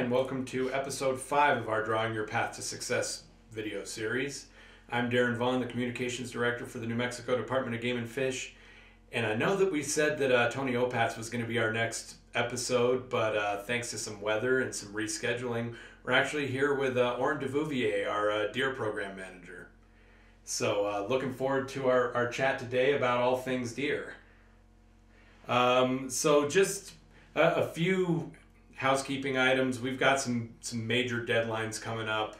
And welcome to episode five of our Drawing Your Path to Success video series. I'm Darren Vaughan, the Communications Director for the New Mexico Department of Game and Fish. And I know that we said that uh, Tony Opatz was going to be our next episode, but uh, thanks to some weather and some rescheduling, we're actually here with uh, Orrin Duvuvuei, our uh, deer program manager. So, uh, looking forward to our, our chat today about all things deer. Um, so, just a, a few housekeeping items. We've got some some major deadlines coming up.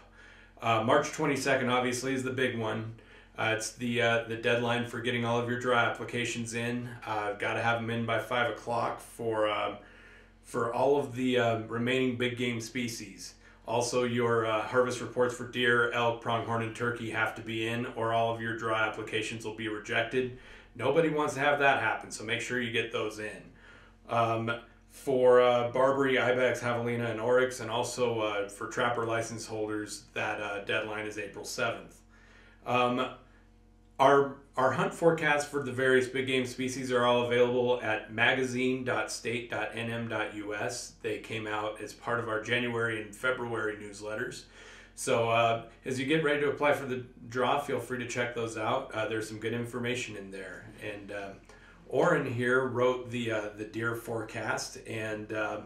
Uh, March 22nd, obviously, is the big one. Uh, it's the uh, the deadline for getting all of your draw applications in. I've got to have them in by five o'clock for uh, for all of the uh, remaining big game species. Also, your uh, harvest reports for deer, elk, pronghorn, and turkey have to be in, or all of your draw applications will be rejected. Nobody wants to have that happen, so make sure you get those in. Um, for uh, Barbary, Ibex, Javelina, and Oryx, and also uh, for trapper license holders, that uh, deadline is April 7th. Um, our, our hunt forecasts for the various big game species are all available at magazine.state.nm.us. They came out as part of our January and February newsletters. So uh, as you get ready to apply for the draw, feel free to check those out. Uh, there's some good information in there. And um, Orrin here wrote the uh, the deer forecast, and um,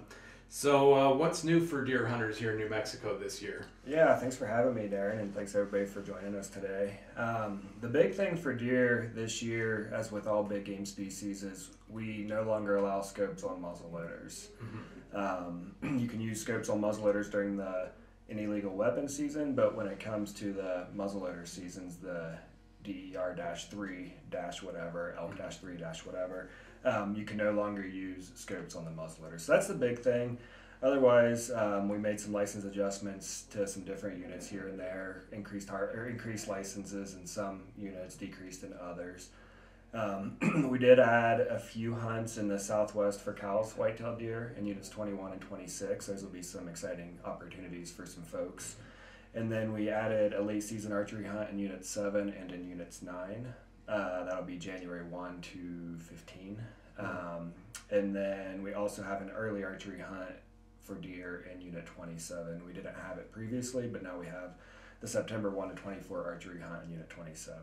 so uh, what's new for deer hunters here in New Mexico this year? Yeah, thanks for having me, Darren, and thanks everybody for joining us today. Um, the big thing for deer this year, as with all big game species, is we no longer allow scopes on muzzle loaders. Mm-hmm. Um, you can use scopes on muzzle loaders during the any legal weapon season, but when it comes to the muzzleloader seasons, the DER dash three dash whatever, elk dash three dash whatever, um, you can no longer use scopes on the muzzleloader. So that's the big thing. Otherwise, um, we made some license adjustments to some different units here and there, increased or increased licenses in some units, decreased in others. Um, we did add a few hunts in the southwest for Coues, whitetail deer in units 21 and 26. Those will be some exciting opportunities for some folks. And then we added a late season archery hunt in Unit 7 and in Units 9. Uh, that'll be January 1 to 15. Um, and then we also have an early archery hunt for deer in Unit 27. We didn't have it previously, but now we have the September 1 to 24 archery hunt in Unit 27.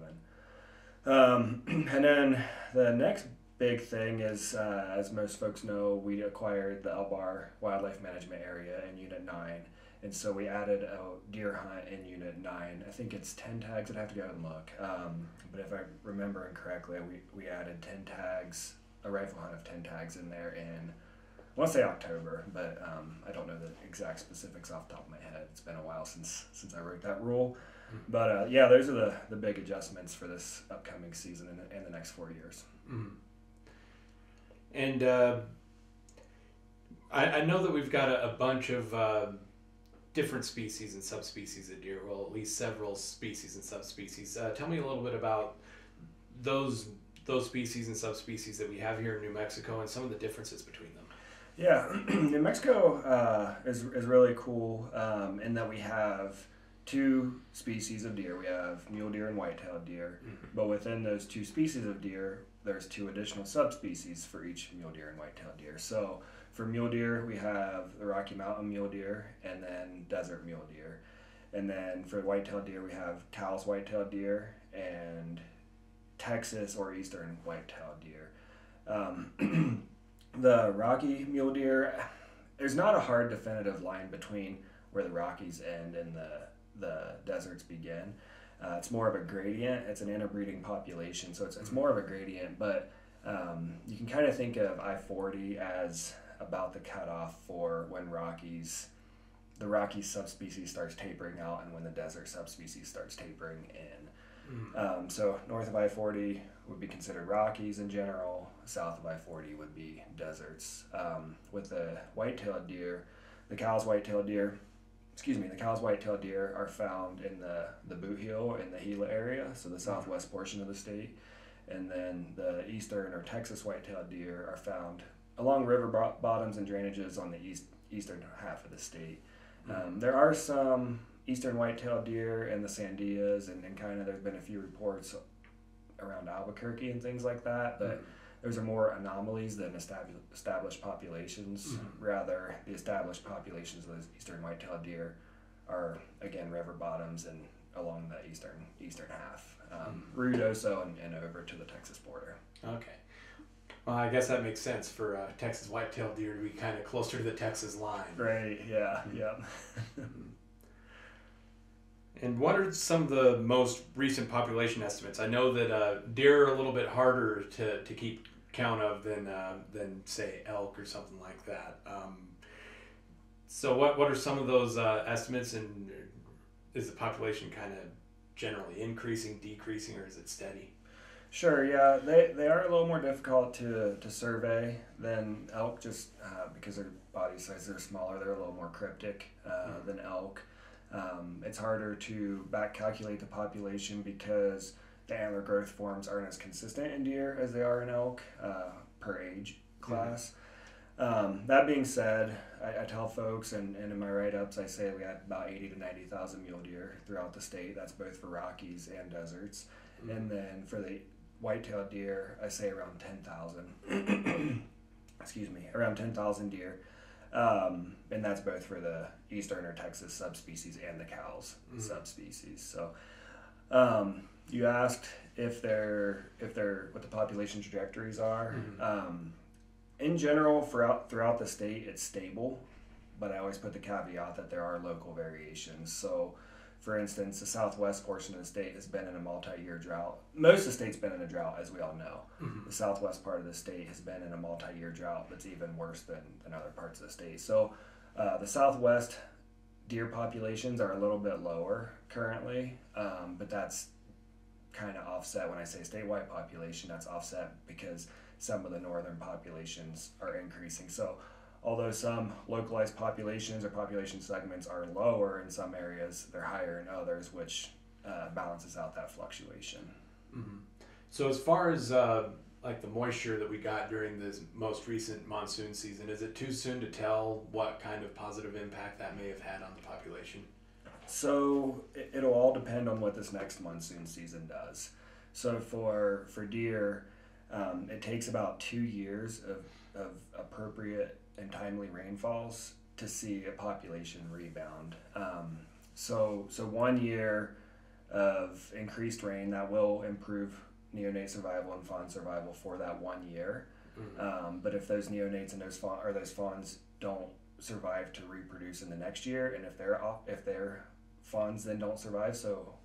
Um, and then the next big thing is, uh, as most folks know, we acquired the L Bar Wildlife Management Area in Unit 9 and so we added a deer hunt in unit nine. I think it's ten tags. I'd have to go and look. Um, but if I remember incorrectly, we, we added ten tags, a rifle hunt of ten tags in there in, I want to say October, but um, I don't know the exact specifics off the top of my head. It's been a while since since I wrote that rule. Mm-hmm. But uh, yeah, those are the, the big adjustments for this upcoming season and, and the next four years. Mm-hmm. And uh, I, I know that we've got a, a bunch of uh, different species and subspecies of deer, well, at least several species and subspecies. Uh, tell me a little bit about those those species and subspecies that we have here in New Mexico and some of the differences between them. Yeah, New Mexico uh, is, is really cool um, in that we have two species of deer. We have mule deer and white-tailed deer, mm-hmm. but within those two species of deer, there's two additional subspecies for each mule deer and white-tailed deer. So for mule deer, we have the Rocky Mountain mule deer and then desert mule deer. And then for white-tailed deer, we have Coues white-tailed deer and Texas or eastern white-tailed deer. Um, the Rocky mule deer, there's not a hard definitive line between where the Rockies end and the the deserts begin. Uh, it's more of a gradient. It's an interbreeding population, so it's, it's more of a gradient. But um, you can kind of think of I forty as about the cutoff for when Rockies, the Rocky subspecies starts tapering out and when the desert subspecies starts tapering in. Mm. Um, so north of I 40 would be considered Rockies in general, south of I 40 would be deserts. Um, with the white-tailed deer, the Coues white-tailed deer, excuse me, the Coues white-tailed deer are found in the, the boot heel in the Gila area, so the southwest portion of the state. And then the eastern or Texas white-tailed deer are found along river bottoms and drainages on the east eastern half of the state. Mm-hmm. Um, there are some eastern white-tailed deer in the Sandias, and, and kind of there's been a few reports around Albuquerque and things like that, but. Mm-hmm. those are more anomalies than established established populations. Mhm. Rather, the established populations of those eastern white-tailed deer are again river bottoms and along the eastern eastern half, um, Ruidoso and, and over to the Texas border. Okay. Well, I guess that makes sense for uh, Texas white-tailed deer to be kind of closer to the Texas line. Right. Yeah. Yeah. And what are some of the most recent population estimates? I know that uh, deer are a little bit harder to, to keep count of than uh, than say elk or something like that. Um, so what what are some of those uh, estimates, and is the population kind of generally increasing, decreasing, or is it steady? Sure, yeah, they, they are a little more difficult to, to survey than elk just uh, because their body size are smaller. They're a little more cryptic uh, Mhm. than elk. Um, it's harder to back calculate the population because the antler growth forms aren't as consistent in deer as they are in elk uh, per age class. Um, that being said, I, I tell folks, and, and in my write ups, I say we had about 80 to 90,000 mule deer throughout the state. That's both for Rockies and deserts. And then for the white-tailed deer, I say around 10,000. Excuse me, around 10,000 deer. Um, and that's both for the eastern or Texas subspecies and the Coues Mhm. subspecies. So um, you asked if they're if they're what the population trajectories are. Mhm. Um, in general, throughout throughout the state, it's stable, but I always put the caveat that there are local variations. So, for instance, the southwest portion of the state has been in a multi-year drought. Most of the state's been in a drought, as we all know. Mhm. The southwest part of the state has been in a multi-year drought that's even worse than, than other parts of the state. So, uh, the southwest deer populations are a little bit lower currently, um, but that's kind of offset when I say statewide population. That's offset because some of the northern populations are increasing. So, although some localized populations or population segments are lower in some areas, they're higher in others, which uh, balances out that fluctuation. Mhm. So as far as uh, like the moisture that we got during this most recent monsoon season, is it too soon to tell what kind of positive impact that may have had on the population? So it, it'll all depend on what this next monsoon season does. So for for deer, um, it takes about two years of, of appropriate and timely rainfalls to see a population rebound. Um, so so one year of increased rain that will improve neonate survival and fawn survival for that one year. Mhm. Um, but if those neonates and those fawn or those fawns don't survive to reproduce in the next year, and if they're off, if their fawns then don't survive, so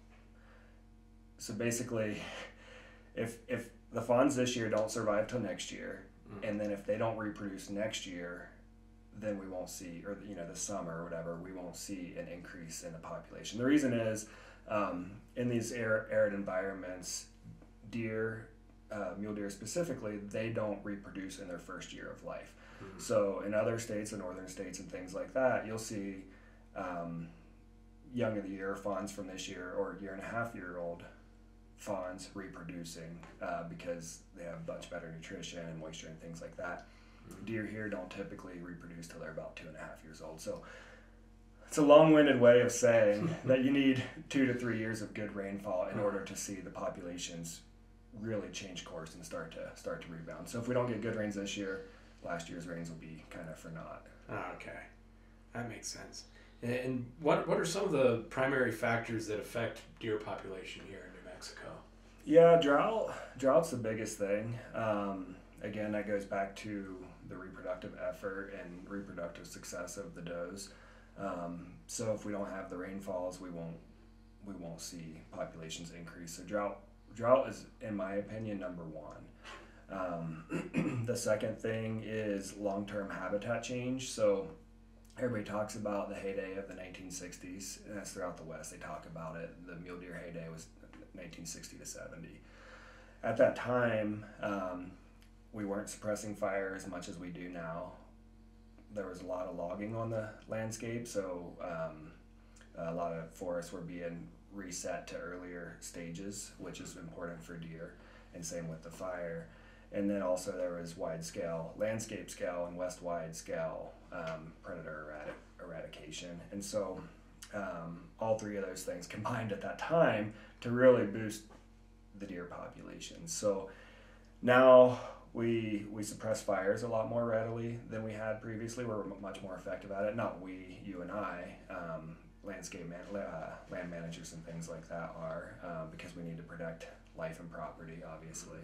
so basically, if if the fawns this year don't survive till next year, Mhm. and then if they don't reproduce next year, then we won't see, or you know, the summer or whatever, we won't see an increase in the population. The reason is, um, in these arid, arid environments, deer, uh, mule deer specifically, they don't reproduce in their first year of life. Mhm. So in other states, the northern states, and things like that, you'll see um, young of the year fawns from this year or year and a half year old fawns reproducing uh, because they have much better nutrition and moisture and things like that. Mhm. Deer here don't typically reproduce till they're about two and a half years old. So it's a long-winded way of saying that you need two to three years of good rainfall in order to see the populations really change course and start to start to rebound. So if we don't get good rains this year, last year's rains will be kind of for naught. Ah, okay, that makes sense. And- what what are some of the primary factors that affect deer population here Mexico? Yeah, drought. Drought's the biggest thing. Um, again, that goes back to the reproductive effort and reproductive success of the does. Um, so if we don't have the rainfalls, we won't we won't see populations increase. So drought drought is, in my opinion, number one. Um, the second thing is long term habitat change. So everybody talks about the heyday of the 1960s, and that's throughout the West. They talk about it. The mule deer heyday was 1960 to 70. At that time, um, we weren't suppressing fire as much as we do now. There was a lot of logging on the landscape, so um, a lot of forests were being reset to earlier stages, which is important for deer, and same with the fire. And then also there was wide scale, landscape scale, and west wide scale um, predator eradic- eradication. And so um, all three of those things combined at that time to really boost the deer population. So now we we suppress fires a lot more readily than we had previously. We're much more effective at it. Not we, you and I, um, landscape man, uh, land managers and things like that are um, because we need to protect life and property, obviously.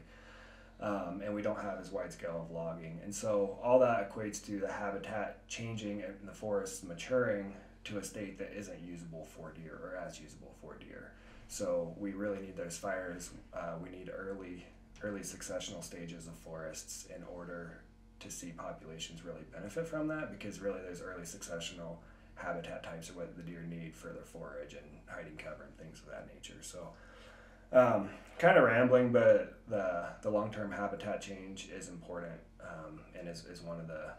Um, and we don't have as wide scale of logging, and so all that equates to the habitat changing and the forests maturing to a state that isn't usable for deer or as usable for deer. So we really need those fires. Uh, we need early early successional stages of forests in order to see populations really benefit from that because really those early successional habitat types are what the deer need for their forage and hiding cover and things of that nature. So, um, kind of rambling, but the the long term habitat change is important um, and is, is one of the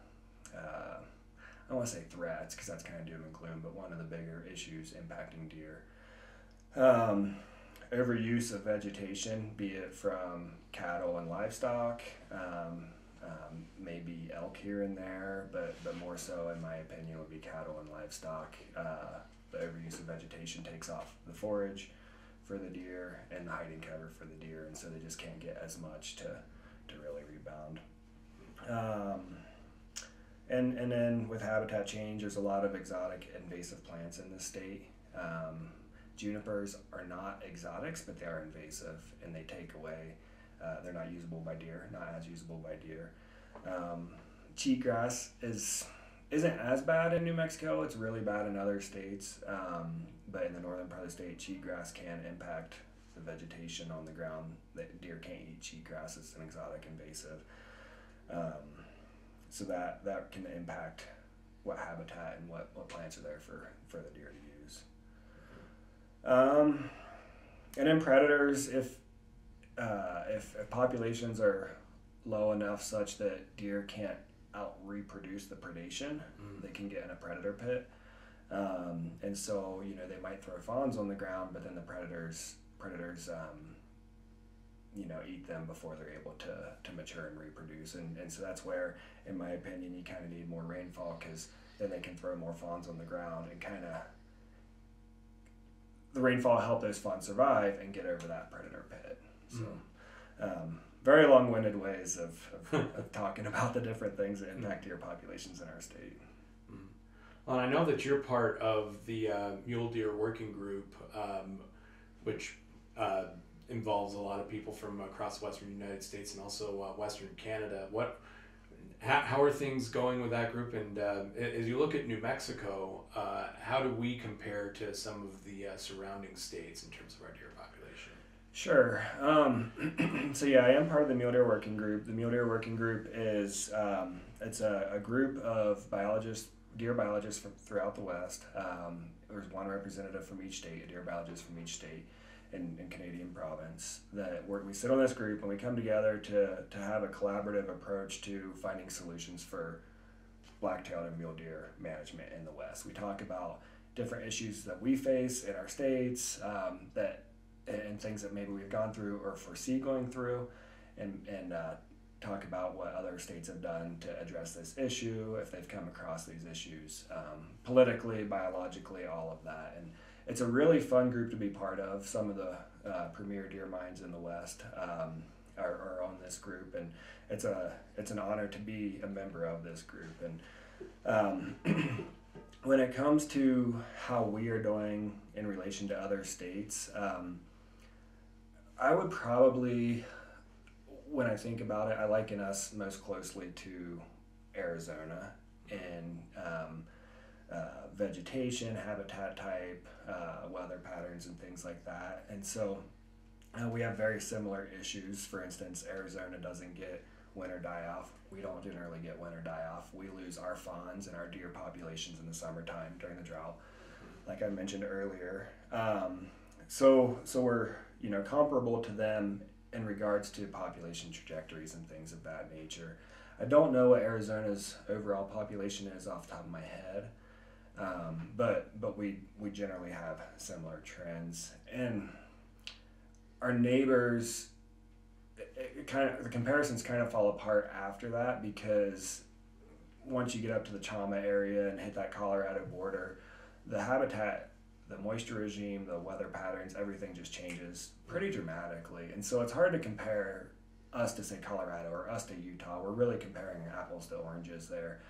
uh, I don't want to say threats because that's kind of doom and gloom, but one of the bigger issues impacting deer. Um, overuse of vegetation, be it from cattle and livestock, um, um, maybe elk here and there, but, but more so, in my opinion, would be cattle and livestock. Uh, the overuse of vegetation takes off the forage for the deer and the hiding cover for the deer, and so they just can't get as much to, to really rebound. Um, and, and then with habitat change, there's a lot of exotic invasive plants in the state. Um, junipers are not exotics, but they are invasive and they take away. Uh, they're not usable by deer, not as usable by deer. Um, cheatgrass is isn't as bad in New Mexico. It's really bad in other states, um, but in the northern part of the state, cheatgrass can impact the vegetation on the ground. That deer can't eat cheatgrass. It's an exotic invasive, um, so that that can impact what habitat and what, what plants are there for, for the deer. Um, and then predators, if, uh, if, if populations are low enough such that deer can't out reproduce the predation, mm. they can get in a predator pit. Um, and so, you know, they might throw fawns on the ground, but then the predators, predators, um, you know, eat them before they're able to, to mature and reproduce. And, and so that's where, in my opinion, you kind of need more rainfall because then they can throw more fawns on the ground and kind of the rainfall help those fawns survive and get over that predator pit. So, mm. um, very long-winded ways of, of, of, talking about the different things that impact deer populations in our state. Mm. Well, I know that you're part of the uh, mule deer working group, um, which uh, involves a lot of people from across the western United States and also uh, Western Canada. What how, how are things going with that group? And uh, as you look at New Mexico, uh, how do we compare to some of the uh, surrounding states in terms of our deer population? Sure. Um, so yeah, I am part of the Mule Deer Working Group. The Mule Deer Working Group is um, it's a, a, group of biologists, deer biologists from throughout the West. Um, there's one representative from each state, a deer biologist from each state in, in Canadian province that we sit on this group and we come together to, to have a collaborative approach to finding solutions for black-tailed and mule deer management in the West. We talk about different issues that we face in our states um, that and things that maybe we've gone through or foresee going through and, and uh, talk about what other states have done to address this issue, if they've come across these issues um, politically, biologically, all of that. And it's a really fun group to be part of. Some of the uh, premier deer minds in the West um, are, are, on this group, and it's a it's an honor to be a member of this group. And um, when it comes to how we are doing in relation to other states, um, I would probably, when I think about it, I liken us most closely to Arizona and uh, vegetation, habitat type, uh, weather patterns, and things like that. And so uh, we have very similar issues. For instance, Arizona doesn't get winter die off. We don't generally get winter die off. We lose our fawns and our deer populations in the summertime during the drought, like I mentioned earlier. Um, so, so we're you know comparable to them in regards to population trajectories and things of that nature. I don't know what Arizona's overall population is off the top of my head. Um, but but we we generally have similar trends, and our neighbors. It, kind of the comparisons kind of fall apart after that because once you get up to the Chama area and hit that Colorado border, the habitat, the moisture regime, the weather patterns, everything just changes pretty dramatically, and so it's hard to compare us to say Colorado or us to Utah. We're really comparing apples to oranges there.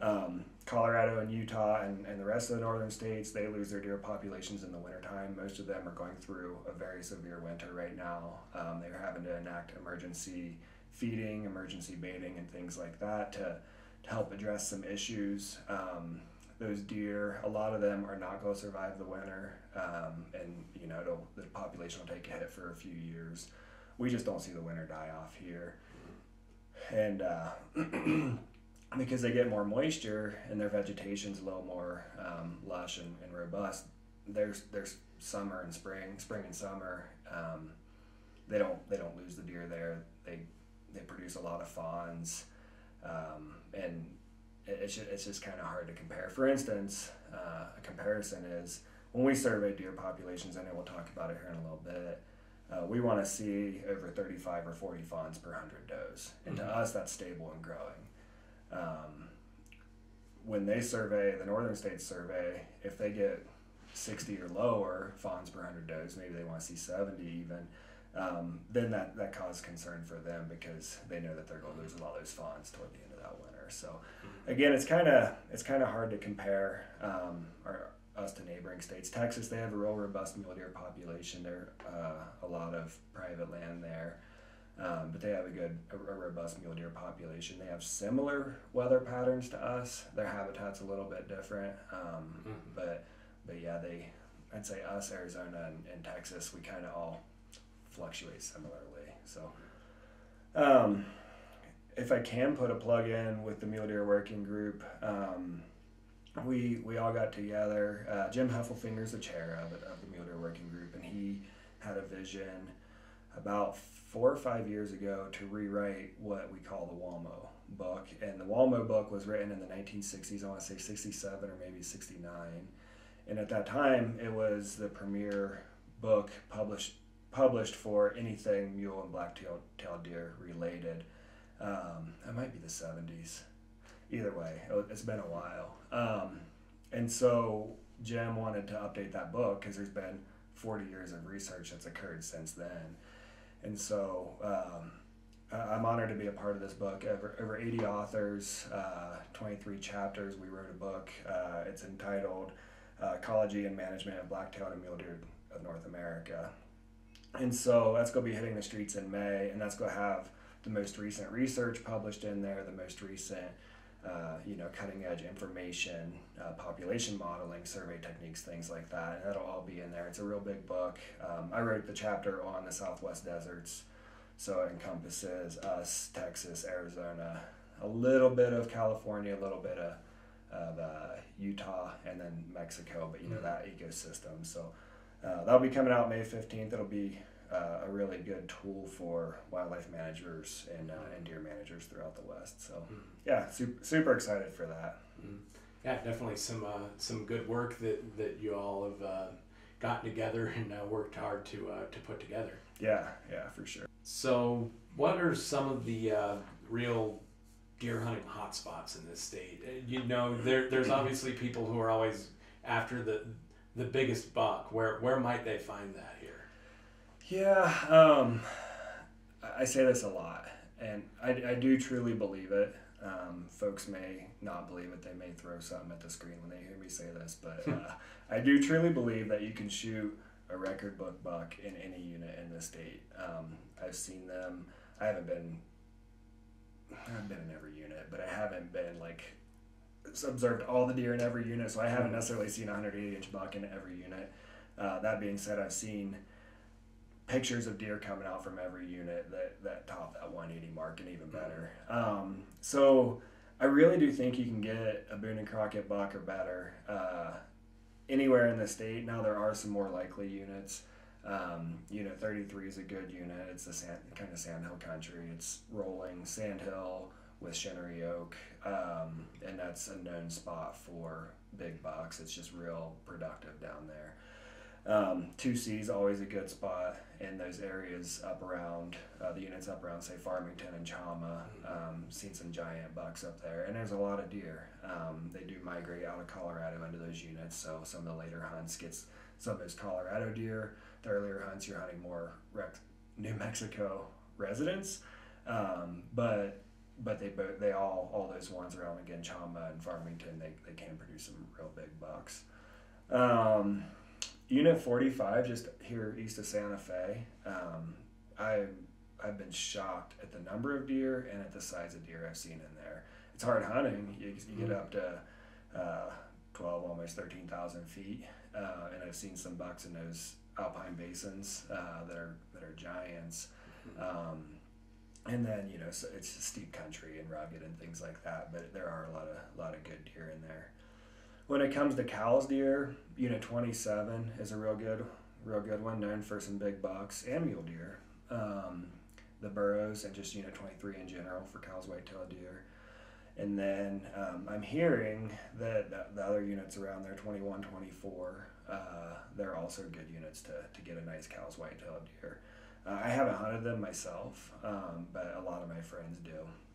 Um, Colorado and Utah and, and the rest of the northern states, they lose their deer populations in the wintertime. Most of them are going through a very severe winter right now. Um, they're having to enact emergency feeding, emergency baiting, and things like that to, to help address some issues. Um, those deer, a lot of them are not going to survive the winter, um, and you know the population will take a hit for a few years. We just don't see the winter die off here, and uh, because they get more moisture and their vegetation's a little more um, lush and, and, robust. There's there's summer and spring, spring and summer. Um, they don't they don't lose the deer there. They they produce a lot of fawns, um, and it's just, it's just kind of hard to compare. For instance, uh, a comparison is when we survey deer populations. I know we'll talk about it here in a little bit. Uh, we want to see over 35 or 40 fawns per 100 does. And mm-hmm. to us, that's stable and growing. Um, when they survey, the Northern States survey, if they get 60 or lower fawns per 100 does, maybe they want to see 70 even, um, then that, that causes concern for them because they know that they're going to lose a lot of those fawns toward the end of that winter. So mm-hmm. again, it's kind of it's kind of hard to compare um, our, us to neighboring states. Texas, they have a real robust mule deer population. There uh, a lot of private land there. Um, but they have a good, a, a, robust mule deer population. They have similar weather patterns to us. Their habitat's a little bit different, um, mm-hmm. but but yeah, they, I'd say us, Arizona, and, and Texas, we kind of all fluctuate similarly. So, um, if I can put a plug in with the mule deer working group, um, we we all got together. Uh, Jim Heffelfinger's the chair of it of the mule deer working group, and he had a vision about four or five years ago to rewrite what we call the Wallmo book. And the Wallmo book was written in the 1960s, I want to say 67 or maybe 69. And at that time, it was the premier book published published for anything mule and black-tailed deer related. Um, it might be the 70s. Either way, it's been a while. Um, and so Jim wanted to update that book because there's been 40 years of research that's occurred since then. And so um, I'm honored to be a part of this book. Over, over 80 authors, uh, 23 chapters. We wrote a book. Uh, it's entitled uh, Ecology and Management of Black-tailed and Mule Deer of North America. And so that's going to be hitting the streets in May, and that's going to have the most recent research published in there, the most recent uh, you know, cutting edge information, uh, population modeling, survey techniques, things like that. And that'll all be in there. It's a real big book. Um, I wrote the chapter on the Southwest deserts, so it encompasses us, Texas, Arizona, a little bit of California, a little bit of, of uh, Utah, and then Mexico, but you know, mm-hmm. that ecosystem. So uh, that'll be coming out May 15th. It'll be uh, a really good tool for wildlife managers and, uh, and deer managers throughout the West. So, mm-hmm. yeah, super, super excited for that. Mm-hmm. Yeah, definitely some uh, some good work that, that you all have uh, gotten together and uh, worked hard to uh, to put together. Yeah, yeah, for sure. So, what are some of the real deer hunting hotspots in this state? You know, there there's obviously people who are always after the the biggest buck. Where where might they find that? Yeah, um, I say this a lot, and I, I do truly believe it. Um, folks may not believe it; they may throw something at the screen when they hear me say this, but uh, I do truly believe that you can shoot a record book buck in any unit in the state. Um, I've seen them. I haven't been. I haven't been in every unit, but I haven't been like observed all the deer in every unit, so I haven't mm-hmm. necessarily seen a 180 inch buck in every unit. Uh, that being said, I've seen pictures of deer coming out from every unit that, that top that 180 mark and even better. Um, so I really do think you can get a Boone and Crockett buck or better uh, anywhere in the state. Now there are some more likely units. Um, unit 33 is a good unit. It's the sand, kind of sandhill country. It's rolling sandhill with Shinnery Oak, um, and that's a known spot for big bucks. It's just real productive down there. Um, 2C is always a good spot in those areas up around uh, the units up around say Farmington and Chama. Um, seen some giant bucks up there, and there's a lot of deer. Um, they do migrate out of Colorado into those units, so some of the later hunts gets some of those Colorado deer. The earlier hunts you're hunting more rec- New Mexico residents. Um, but but they both they all all those ones around again Chama and Farmington they, they can produce some real big bucks. Um, Unit forty five just here east of Santa Fe. Um, I I've been shocked at the number of deer and at the size of deer I've seen in there. It's hard hunting. You, you get up to uh, twelve almost thirteen thousand feet, uh, and I've seen some bucks in those alpine basins uh, that are that are giants. Um, and then you know so it's steep country and rugged and things like that but there are a lot of a lot of good deer in there when it comes to Coues deer unit 27 is a real good real good one known for some big bucks and mule deer. Um, the burros and just unit 23 in general for Coues, white-tailed deer. And then um, i'm hearing that the other units around there 21 24 uh, they're also good units to, to get a nice Coues white-tailed deer. Uh, I haven't hunted them myself, um, but a lot of my friends do,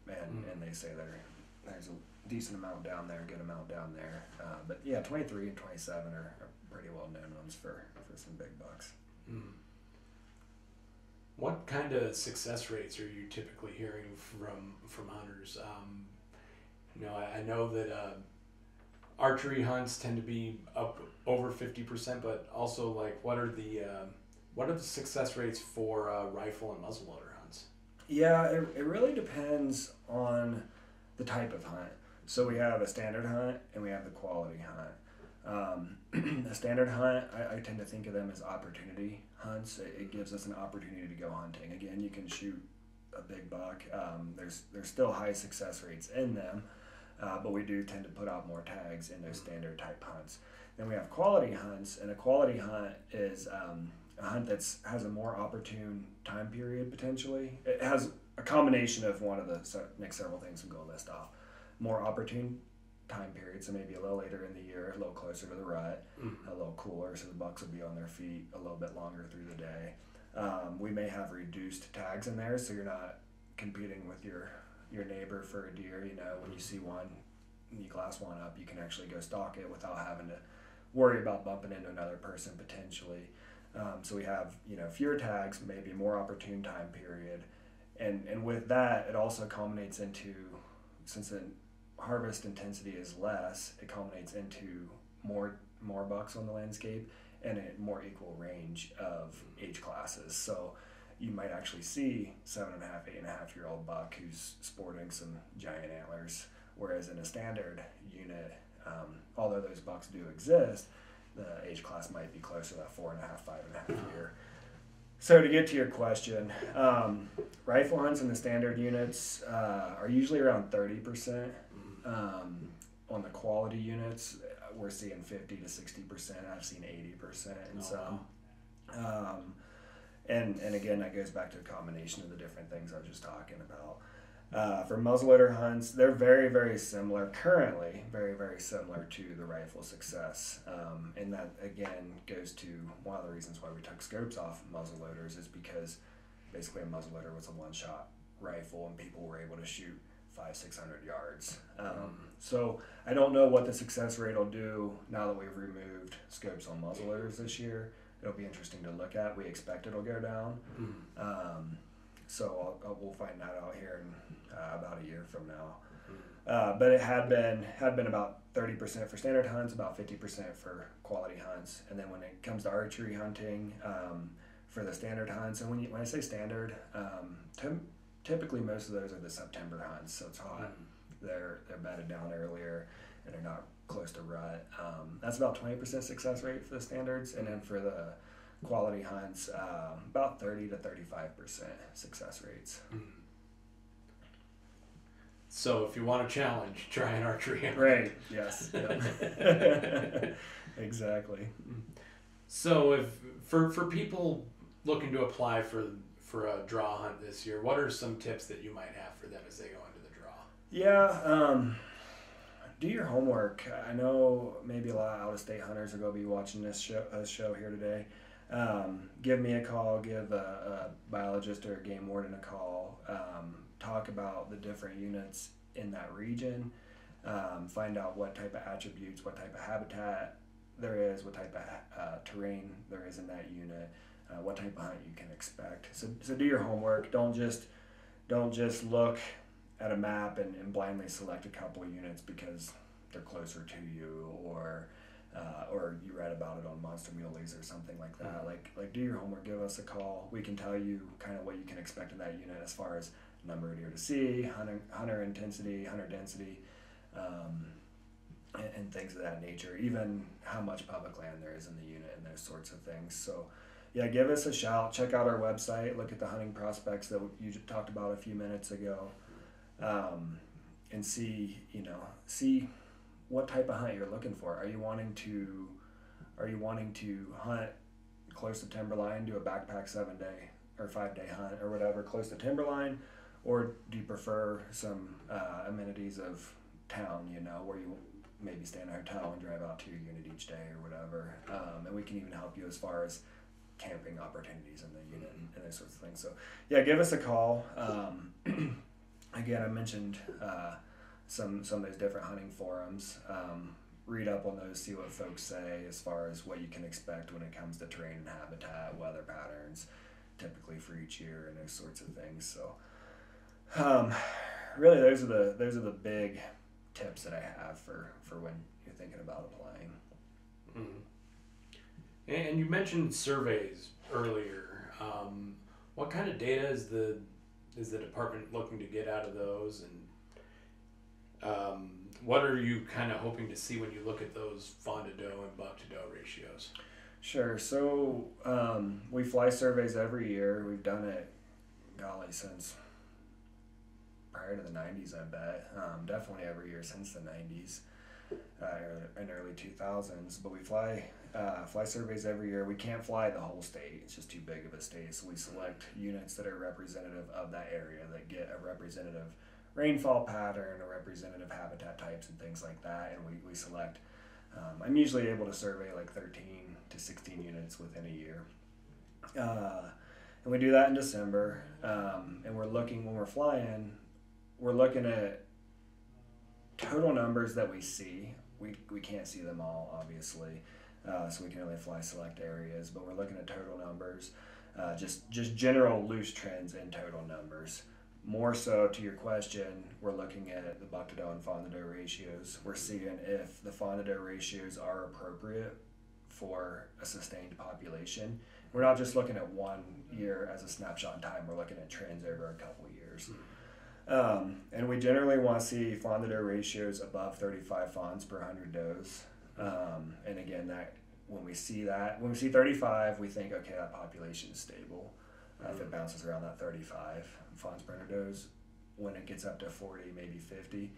and, mm. and they say there there's a decent amount down there, good amount down there. Uh, but yeah, 23 and 27 are, are, pretty well known ones for, for some big bucks. Mm. What kind of success rates are you typically hearing from from hunters? Um, you know, I, I know that uh, archery hunts tend to be up over 50%, but also like what are the uh, what are the success rates for uh, rifle and muzzleloader hunts? Yeah, it, it really depends on the type of hunt. So we have a standard hunt and we have the quality hunt. Um, a standard hunt, I, I, tend to think of them as opportunity hunts. It, it, gives us an opportunity to go hunting. Again, you can shoot a big buck. Um, there's there's still high success rates in them, uh, but we do tend to put out more tags in those standard type hunts. Then we have quality hunts, and a quality hunt is um, a hunt that has a more opportune time period potentially. It has a combination of one of the next several things I'm going to list off. More opportune time period, so maybe a little later in the year, a little closer to the rut, mm. a little cooler, so the bucks will be on their feet a little bit longer through the day. Um, we may have reduced tags in there, so you're not competing with your your neighbor for a deer. You know, when you see one, you glass one up, you can actually go stalk it without having to worry about bumping into another person potentially. Um, so we have you know fewer tags, maybe more opportune time period, and and with that, it also culminates into since the harvest intensity is less, it culminates into more more bucks on the landscape and a more equal range of age classes. So you might actually see seven and a half, eight and a half year old buck who's sporting some giant antlers, whereas in a standard unit, um, although those bucks do exist, the age class might be closer to that four and a half, five and a half year. So to get to your question, um, rifle hunts in the standard units uh, are usually around thirty percent. Um, on the quality units, we're seeing fifty to sixty percent. I've seen eighty percent in oh. Wow. Um, and and again, that goes back to a combination of the different things I was just talking about. Uh, for muzzleloader hunts, they're very, very similar currently, very, very similar to the rifle success. Um, and that, again, goes to one of the reasons why we took scopes off muzzleloaders is because basically a muzzleloader was a one shot rifle and people were able to shoot five, 600 yards. Um, so I don't know what the success rate will do now that we've removed scopes on muzzleloaders this year. It'll be interesting to look at. We expect it'll go down. Mm-hmm. Um, so I'll, I'll, we'll find that out here in uh, about a year from now. Uh, but it had been had been about 30% for standard hunts, about 50% for quality hunts. And then when it comes to archery hunting, um, for the standard hunts, and when, you, when I say standard, um, t- typically most of those are the September hunts, so it's hot. Mm-hmm. They're they're bedded down earlier, and they're not close to rut. Um, that's about 20% success rate for the standards, and then for the quality hunts, um, about 30 to 35% success rates. Mm. So if you want a challenge, try an archery. Right, yes. exactly. So if for, for people looking to apply for for a draw hunt this year, what are some tips that you might have for them as they go into the draw? Yeah, um, do your homework. I know maybe a lot of out of state hunters are going to be watching this show, this show here today um, give me a call, give a, a, biologist or a game warden a call, um, talk about the different units in that region, um, find out what type of attributes, what type of habitat there is, what type of uh, terrain there is in that unit, uh, what type of hunt you can expect. So, so do your homework. Don't just don't just look at a map and, and blindly select a couple of units because they're closer to you or uh, or you read about it on Monster Muleys or something like that. Mm-hmm. Like like do your homework, give us a call. We can tell you kind of what you can expect in that unit as far as number deer to see, hunter, hunter intensity, hunter density, um, and, and, things of that nature. Even how much public land there is in the unit and those sorts of things. So yeah, give us a shout. Check out our website. Look at the hunting prospects that you talked about a few minutes ago, um, and see you know see what type of hunt you're looking for. Are you wanting to are you wanting to hunt close to timberline, do a backpack seven day or five day hunt or whatever close to timberline, or do you prefer some uh, amenities of town? You know where you maybe stay in a hotel and drive out to your unit each day or whatever. Um, and we can even help you as far as camping opportunities in the unit and, and those sorts of things. So yeah, give us a call. Um, again, I mentioned uh, some some of those different hunting forums. Um, read up on those, see what folks say as far as what you can expect when it comes to terrain and habitat, weather patterns, typically for each year, and those sorts of things. So, um, really, those are the those are the big tips that I have for for when you're thinking about applying. Mm-hmm. And you mentioned surveys earlier. Um, what kind of data is the is the department looking to get out of those, and um, what are you kind of hoping to see when you look at those fawn to doe and buck to doe ratios? Sure. So um, we fly surveys every year. We've done it, golly, since prior to the '90s. I bet. Um, definitely every year since the '90s uh, in early 2000s. But we fly uh, fly surveys every year. We can't fly the whole state; it's just too big of a state. So we select units that are representative of that area that get a representative rainfall pattern, a representative habitat types, and things like that. And we, we select. Um, I'm usually able to survey like 13 to 16 units within a year. Uh, and we do that in December. Um, and we're looking when we're flying, we're looking at total numbers that we see. We, we can't see them all, obviously uh, so we can only fly select areas. But we're looking at total numbers, uh, just just general loose trends in total numbers. More so to your question, we're looking at the buck to doe and fawn to doe ratios. We're seeing if the fawn to doe ratios are appropriate for a sustained population. We're not just looking at one year as a snapshot in time. We're looking at trends over a couple years. Um, and we generally want to see fawn to doe ratios above 35 fawns per 100 does. Um, and again, that when we see that, when we see 35, we think, okay, that population is stable. Uh, if it mm-hmm. bounces around that 35 fawns per 100 does, when it gets up to 40, maybe 50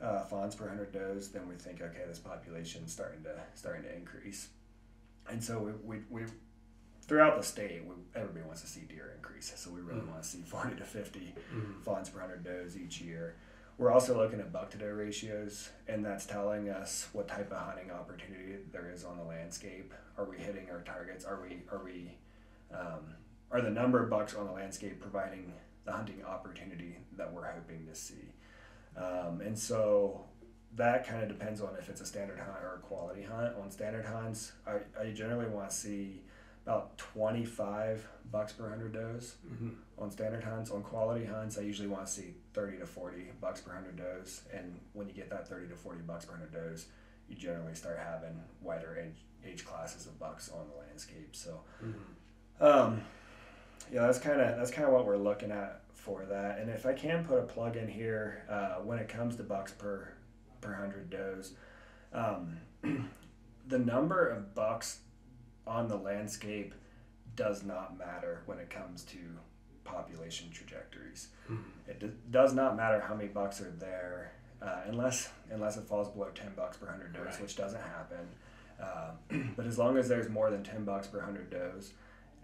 uh, fawns per 100 does, then we think, okay, this population is starting to starting to increase. And so we, we, we throughout the state, we, everybody wants to see deer increase. So we really mm-hmm. want to see 40 to 50 mm-hmm. fawns per 100 does each year. We're also looking at buck to doe ratios, and that's telling us what type of hunting opportunity there is on the landscape. Are we hitting our targets? Are we are we um, are the number of bucks on the landscape providing the hunting opportunity that we're hoping to see? Um, and so that kind of depends on if it's a standard hunt or a quality hunt. On standard hunts, I, I generally want to see about 25 bucks per 100 does mm-hmm. on standard hunts. On quality hunts, I usually want to see 30 to 40 bucks per 100 does. And when you get that 30 to 40 bucks per 100 does, you generally start having wider age, age classes of bucks on the landscape. So, mm-hmm. um, yeah, that's kind of that's kind of what we're looking at for that. And if I can put a plug in here, uh, when it comes to bucks per per hundred does, um, the number of bucks on the landscape does not matter when it comes to population trajectories. Mm-hmm. It d- does not matter how many bucks are there, uh, unless unless it falls below ten bucks per hundred does, right. which doesn't happen. Uh, but as long as there's more than ten bucks per hundred does,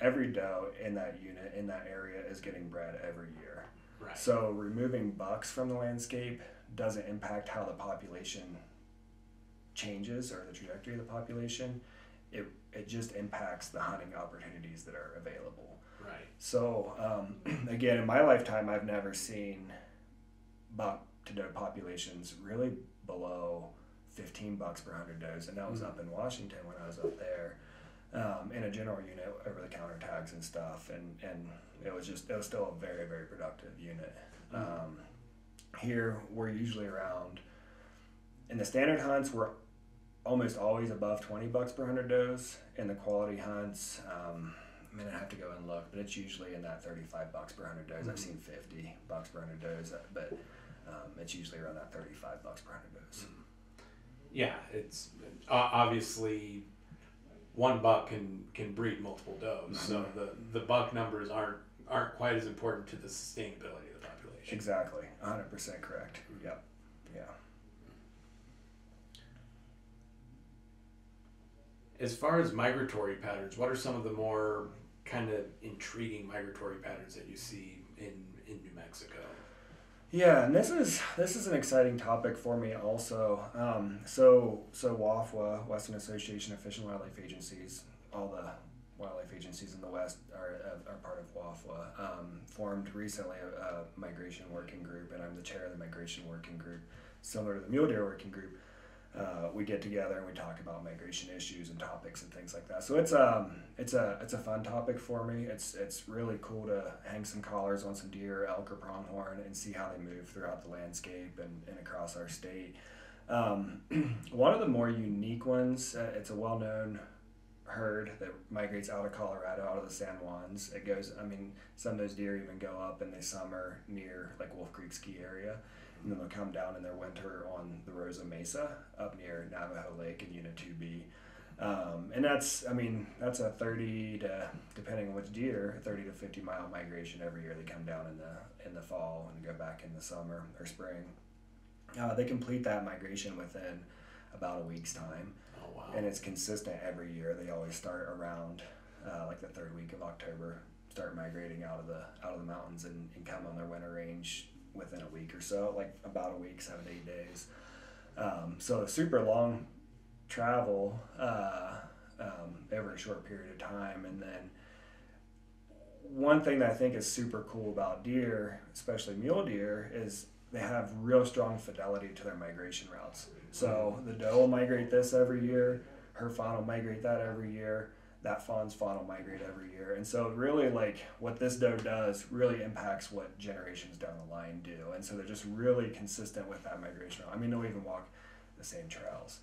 every doe in that unit in that area is getting bred every year. Right. So removing bucks from the landscape doesn't impact how the population changes or the trajectory of the population. It it just impacts the hunting opportunities that are available. Right. So um, again, in my lifetime, I've never seen buck to doe populations really below 15 bucks per hundred does, and that was mm-hmm. up in Washington when I was up there. Um, in a general unit over the counter tags and stuff, and and it was just it was still a very very productive unit. Um, here, we're usually around, in the standard hunts, we're almost always above 20 bucks per 100 does. In the quality hunts, um, I mean, I have to go and look, but it's usually in that 35 bucks per 100 does. I've seen 50 bucks per 100 does, but um, it's usually around that 35 bucks per 100 does. Yeah, it's uh, obviously one buck can can breed multiple does, so the the buck numbers aren't aren't quite as important to the sustainability of the population. Exactly, 100% correct. Yep. Yeah. As far as migratory patterns, what are some of the more kind of intriguing migratory patterns that you see in in New Mexico? Yeah, and this is this is an exciting topic for me also. Um, so so WAFWA, Western Association of Fish and Wildlife Agencies, all the wildlife agencies in the West are, are part of WAFWA. Um, formed recently a, a migration working group, and I'm the chair of the migration working group, similar to the mule deer working group uh, we get together and we talk about migration issues and topics and things like that. So it's um it's a it's a fun topic for me. It's it's really cool to hang some collars on some deer, elk or pronghorn, and see how they move throughout the landscape and, and across our state. Um, one of the more unique ones, uh, it's a well known herd that migrates out of Colorado, out of the San Juans. It goes, I mean, some of those deer even go up in the summer near like Wolf Creek ski area and then they'll come down in their winter on the Rosa Mesa up near Navajo Lake in Unit 2B. Um, and that's, I mean, that's a 30 to, depending on which deer, 30 to 50 mile migration every year. They come down in the in the fall and go back in the summer or spring. Uh, they complete that migration within about a week's time. Oh wow! And it's consistent every year. They always start around uh, like the third week of October, start migrating out of the out of the mountains and, and come on their winter range within a week or so, like about a week, seven eight days. Um, so a super long travel uh, um, over a short period of time, and then one thing that I think is super cool about deer, especially mule deer, is they have real strong fidelity to their migration routes. So the doe will migrate this every year, her fawn will migrate that every year that fawn's fawn will migrate every year. And so really like what this doe does really impacts what generations down the line do. And so they're just really consistent with that migration. I mean, they'll even walk the same trails.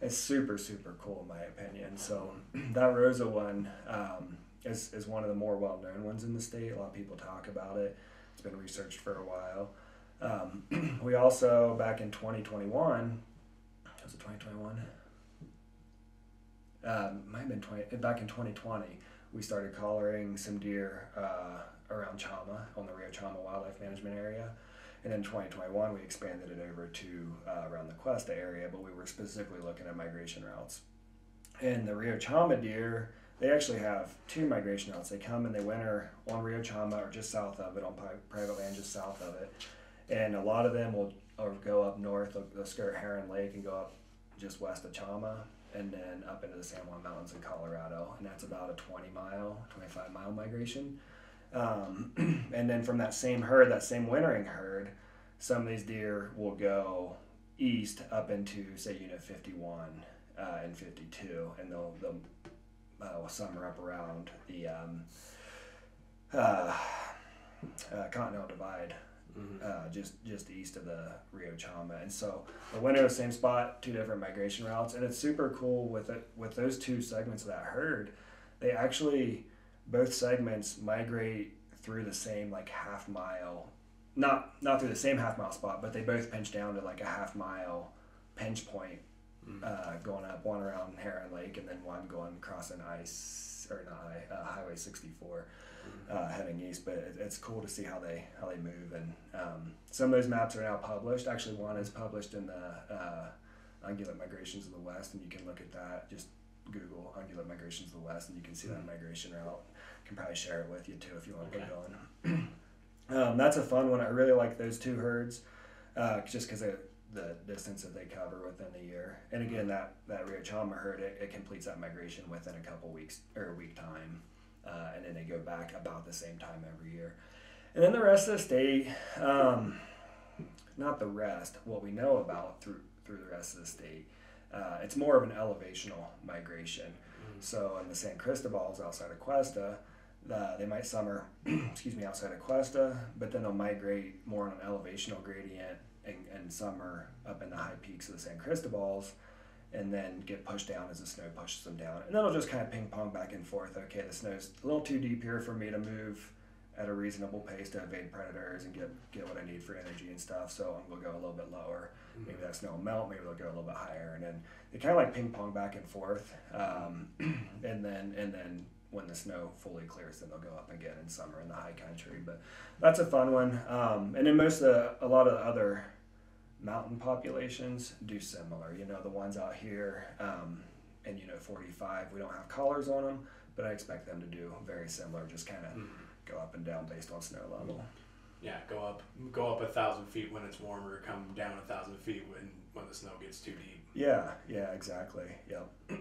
It's super, super cool in my opinion. So that Rosa one um, is, is one of the more well-known ones in the state. A lot of people talk about it. It's been researched for a while. Um, we also, back in 2021, was it 2021? Um, might have been 20, back in 2020, we started collaring some deer uh, around Chama on the Rio Chama Wildlife Management Area. And in 2021, we expanded it over to uh, around the Questa area, but we were specifically looking at migration routes. And the Rio Chama deer, they actually have two migration routes. They come and they winter on Rio Chama or just south of it, on private land just south of it. And a lot of them will go up north, they'll, they'll skirt Heron Lake and go up just west of Chama and then up into the San Juan Mountains in Colorado, and that's about a 20 mile, 25 mile migration. Um, and then from that same herd, that same wintering herd, some of these deer will go east up into say Unit 51 uh, and 52, and they'll they'll uh, summer up around the um, uh, uh Continental Divide mm-hmm. uh, just just east of the Rio Chama. And so the winter, the same spot, two different migration routes, and it's super cool with it with those two segments of that herd. They actually both segments migrate through the same like half mile, not not through the same half mile spot, but they both pinch down to like a half mile pinch point mm-hmm. uh, going up, one around Heron Lake, and then one going crossing ice or not uh, Highway 64 uh, heading east. But it, it's cool to see how they how they move, and um, some of those maps are now published. Actually, one is published in the uh, Ungulate Migrations of the West, and you can look at that. Just Google Ungulate Migrations of the West, and you can see that migration route. Can probably share it with you too if you want to okay. get going. um, that's a fun one. I really like those two herds, uh, just because of the distance that they cover within a year. And again, that that Rio Chama herd it, it completes that migration within a couple weeks or a week time uh, and then they go back about the same time every year. And then the rest of the state, um, not the rest, what we know about through through the rest of the state, uh, it's more of an elevational migration. Mm-hmm. So in the San Cristobals outside of Questa, Uh, they might summer, excuse me, outside of Questa, but then they'll migrate more on an elevational gradient and, and summer up in the high peaks of the San Cristobal's and then get pushed down as the snow pushes them down. And then it'll just kind of ping pong back and forth. Okay, the snow's a little too deep here for me to move at a reasonable pace to evade predators and get get what I need for energy and stuff. So I'm gonna go a little bit lower. Mm-hmm. Maybe that snow will melt. Maybe they'll go a little bit higher, and then they kind of like ping pong back and forth. Um, and then and then when the snow fully clears, then they'll go up again in summer in the high country. But that's a fun one. Um, and then most of the, a lot of the other mountain populations do similar. You know, the ones out here, um, and you know, 45, we don't have collars on them, but I expect them to do very similar, just kind of mm-hmm. go up and down based on snow level. Yeah, go up, go up a thousand feet when it's warmer, come down a thousand feet when when the snow gets too deep. Yeah, yeah, exactly. Yep,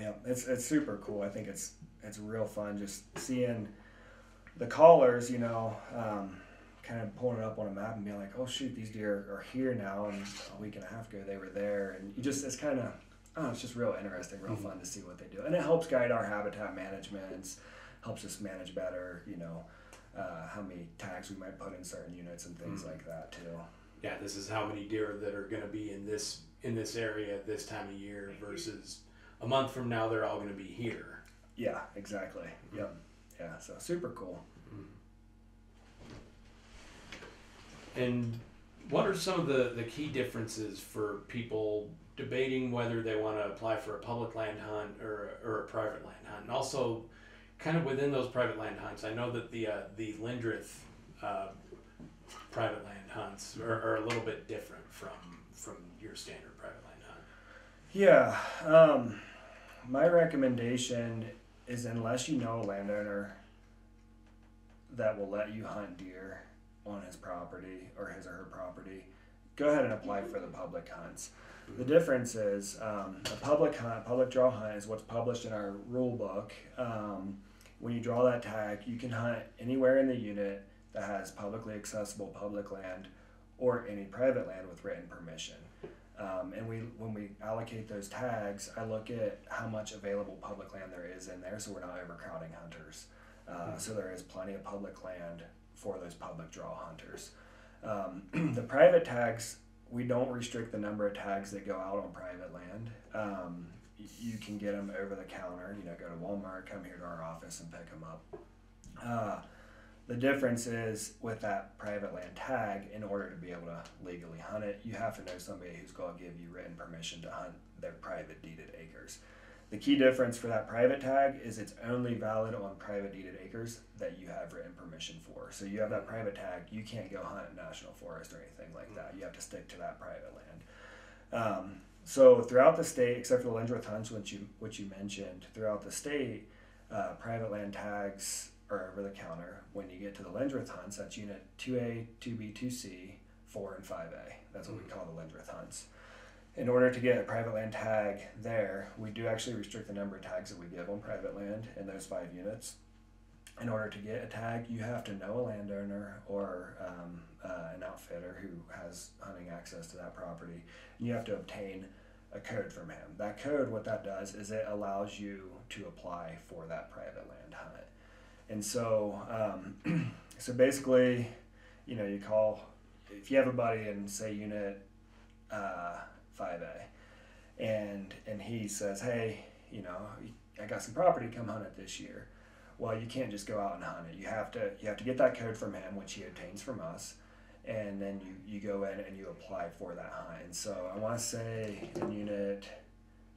yep. It's it's super cool. I think it's it's real fun just seeing the collars. You know. Um, kind of pulling it up on a map and being like, oh shoot, these deer are here now, and a week and a half ago they were there, and you just it's kind of oh, it's just real interesting, real mm-hmm. fun to see what they do, and it helps guide our habitat management, helps us manage better, you know, uh, how many tags we might put in certain units and things mm-hmm. like that too. Yeah, this is how many deer that are going to be in this in this area at this time of year versus a month from now they're all going to be here. Yeah, exactly. Mm-hmm. Yep. Yeah, so super cool. And what are some of the, the key differences for people debating whether they want to apply for a public land hunt or, or a private land hunt? And also, kind of within those private land hunts, I know that the uh, the Lindrith uh, private land hunts are, are, a little bit different from from your standard private land hunt. Yeah, um, my recommendation is unless you know a landowner that will let you hunt deer on his property or his or her property, go ahead and apply for the public hunts. The difference is um, a public hunt, public draw hunt is what's published in our rule book. Um, when you draw that tag, you can hunt anywhere in the unit that has publicly accessible public land or any private land with written permission. Um, and we, when we allocate those tags, I look at how much available public land there is in there, so we're not overcrowding hunters. Uh. So there is plenty of public land for those public draw hunters. Um, the private tags, we don't restrict the number of tags that go out on private land. Um, you can get them over the counter. You know, go to Walmart, come here to our office, and pick them up. Uh, the difference is with that private land tag, in order to be able to legally hunt it, you have to know somebody who's going to give you written permission to hunt their private deeded acres. The key difference for that private tag is it's only valid on private deeded acres that you have written permission for. So you have that private tag, you can't go hunt in national forest or anything like that. You have to stick to that private land. Um, so throughout the state, except for the Lindrith hunts, which you which you mentioned, throughout the state, uh, private land tags are over the counter. When you get to the Lindrith hunts, that's unit two A, two B, two C, four and five A. That's what we mm-hmm. call the Lindrith hunts in order to get a private land tag there, we do actually restrict the number of tags that we give on private land in those five units. In order to get a tag, you have to know a landowner or um, uh, an outfitter who has hunting access to that property. And you have to obtain a code from him. That code, what that does is it allows you to apply for that private land hunt. And so, um, so basically, you know, you call if you have a buddy in say unit uh, 5A. And, and he says, hey, you know, I got some property, come hunt it this year. Well, you can't just go out and hunt it. You have to you have to get that code from him, which he obtains from us, and then you, you go in and you apply for that hunt. And so I want to say in Unit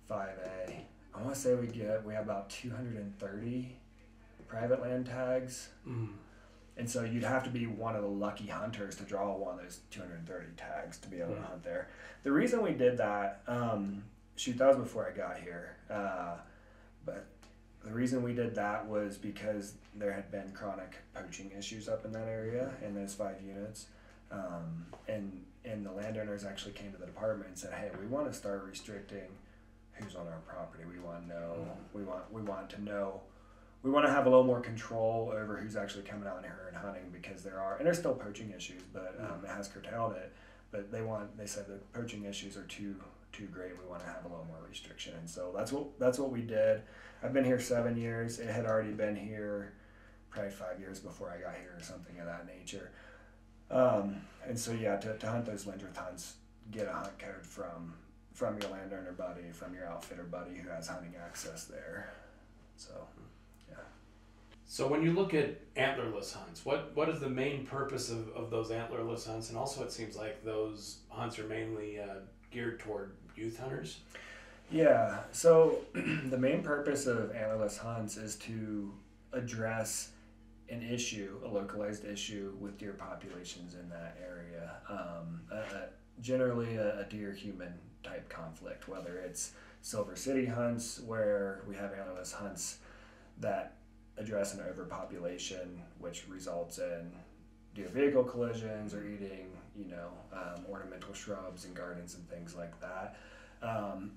5A, I want to say we get we have about 230 private land tags. Mm. And so you'd have to be one of the lucky hunters to draw one of those 230 tags to be able to hunt there. The reason we did that, um, shoot, that was before I got here. Uh, but the reason we did that was because there had been chronic poaching issues up in that area in those five units. Um, and and the landowners actually came to the department and said, "Hey, we want to start restricting who's on our property. We want to know. Mm-hmm. We want we want to know we want to have a little more control over who's actually coming out here and hunting because there are and there's still poaching issues, but um, it has curtailed it. But they want they said the poaching issues are too too great. We want to have a little more restriction, and so that's what that's what we did. I've been here seven years. It had already been here probably five years before I got here or something of that nature. Um, and so yeah, to, to hunt those Lindrith hunts, get a hunt code from from your landowner buddy, from your outfitter buddy who has hunting access there. So. So when you look at antlerless hunts, what what is the main purpose of, of those antlerless hunts? And also, it seems like those hunts are mainly uh, geared toward youth hunters. Yeah. So the main purpose of antlerless hunts is to address an issue, a localized issue with deer populations in that area. Um, a, generally, a, a deer human type conflict, whether it's Silver City hunts, where we have antlerless hunts that address an overpopulation, which results in deer vehicle collisions or eating, you know, um, ornamental shrubs and gardens and things like that. Um,